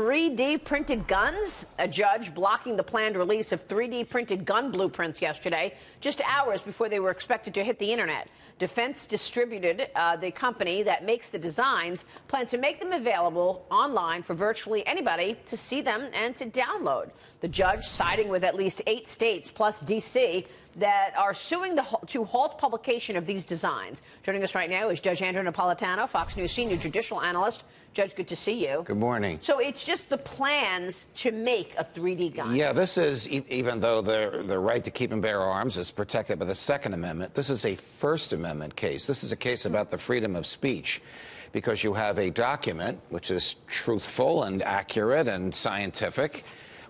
3D printed guns? A judge blocking the planned release of 3D printed gun blueprints yesterday, just hours before they were expected to hit the internet. Defense Distributed, uh, the company that makes the designs, plans to make them available online for virtually anybody to see them and to download. The judge siding with at least eight states plus D.C. that are suing the, to halt publication of these designs. Joining us right now is Judge Andrew Napolitano, Fox News senior judicial analyst. Judge, good to see you. Good morning. So it's just the plans to make a 3D gun. Yeah, this is, even though the, the right to keep and bear arms is protected by the Second Amendment, this is a First Amendment case. This is a case about the freedom of speech because you have a document which is truthful and accurate and scientific,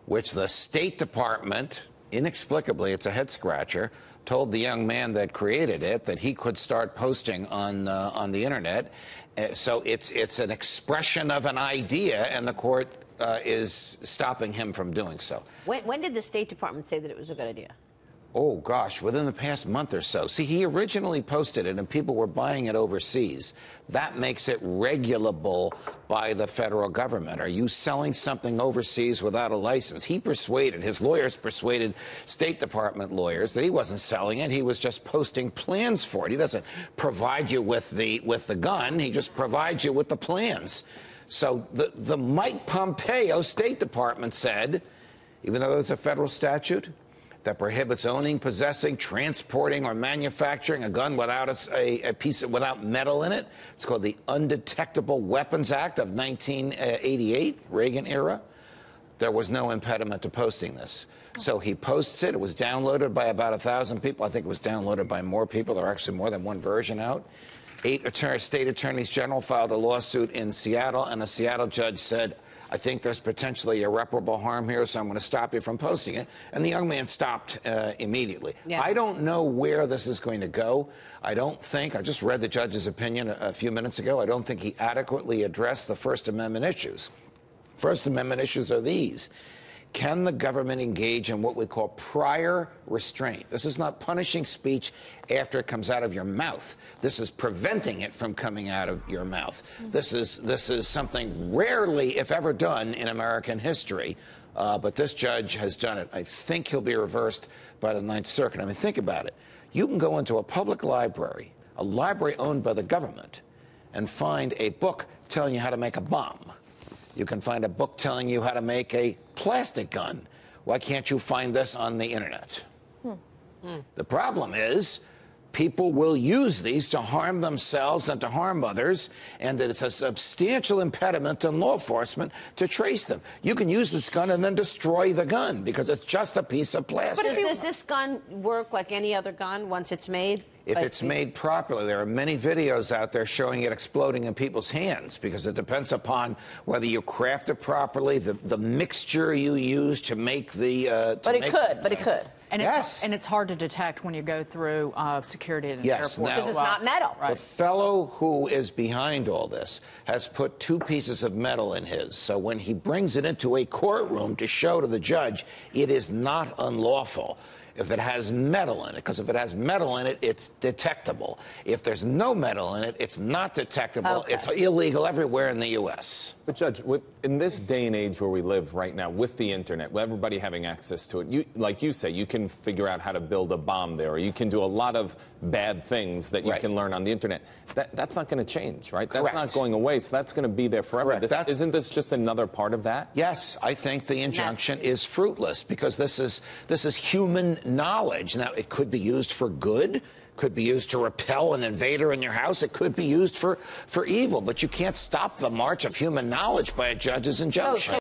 which the State Department, inexplicably, it's a head scratcher, told the young man that created it that he could start posting on uh, on the internet. Uh, so it's it's an expression of an idea, and the court uh, is stopping him from doing so. When, when did the State Department say that it was a good idea? Oh, gosh, within the past month or so. See, he originally posted it and people were buying it overseas. That makes it regulable by the federal government. Are you selling something overseas without a license? He persuaded, his lawyers persuaded State Department lawyers that he wasn't selling it. He was just posting plans for it. He doesn't provide you with the, with the gun, he just provides you with the plans. So the, the Mike Pompeo State Department said, even though there's a federal statute, that prohibits owning, possessing, transporting, or manufacturing a gun without a, a, piece of, without metal in it. It's called the Undetectable Weapons Act of 1988, Reagan era. There was no impediment to posting this. So he posts it. It was downloaded by about a thousand people. I think it was downloaded by more people. There are actually more than one version out. Eight state attorneys general filed a lawsuit in Seattle, and a Seattle judge said, I think there's potentially irreparable harm here, so I'm going to stop you from posting it. And the young man stopped uh, immediately. Yeah. I don't know where this is going to go. I don't think, I just read the judge's opinion a, a few minutes ago, I don't think he adequately addressed the First Amendment issues. First Amendment issues are these can the government engage in what we call prior restraint? This is not punishing speech after it comes out of your mouth. This is preventing it from coming out of your mouth. This is this is something rarely, if ever, done in American history. Uh, but this judge has done it. I think he'll be reversed by the Ninth Circuit. I mean, think about it. You can go into a public library, a library owned by the government, and find a book telling you how to make a bomb. You can find a book telling you how to make a plastic gun. Why can't you find this on the internet? Hmm. Hmm. The problem is people will use these to harm themselves and to harm others, and that it's a substantial impediment in law enforcement to trace them. You can use this gun and then destroy the gun because it's just a piece of plastic. But does this gun work like any other gun once it's made? If like, it's made properly, there are many videos out there showing it exploding in people's hands because it depends upon whether you craft it properly, the, the mixture you use to make the. Uh, to but it could, but it could. And yes. it's, and it's hard to detect when you go through uh, security at an yes, airport. Because it's well, not metal. Right. The fellow who is behind all this has put two pieces of metal in his. So when he brings it into a courtroom to show to the judge, it is not unlawful if it has metal in it, because if it has metal in it, it's detectable. If there's no metal in it, it's not detectable. Okay. It's illegal everywhere in the U.S. But, Judge, in this day and age where we live right now, with the internet, with everybody having access to it, you, like you say, you can figure out how to build a bomb there, or you can do a lot of bad things that you right. can learn on the internet. That, that's not going to change, right? Correct. That's not going away, so that's going to be there forever. This, isn't this just another part of that? Yes, I think the injunction is fruitless because this is this is human knowledge. Now, it could be used for good, could be used to repel an invader in your house. It could be used for, for evil, but you can't stop the march of human knowledge by a judge's injunction.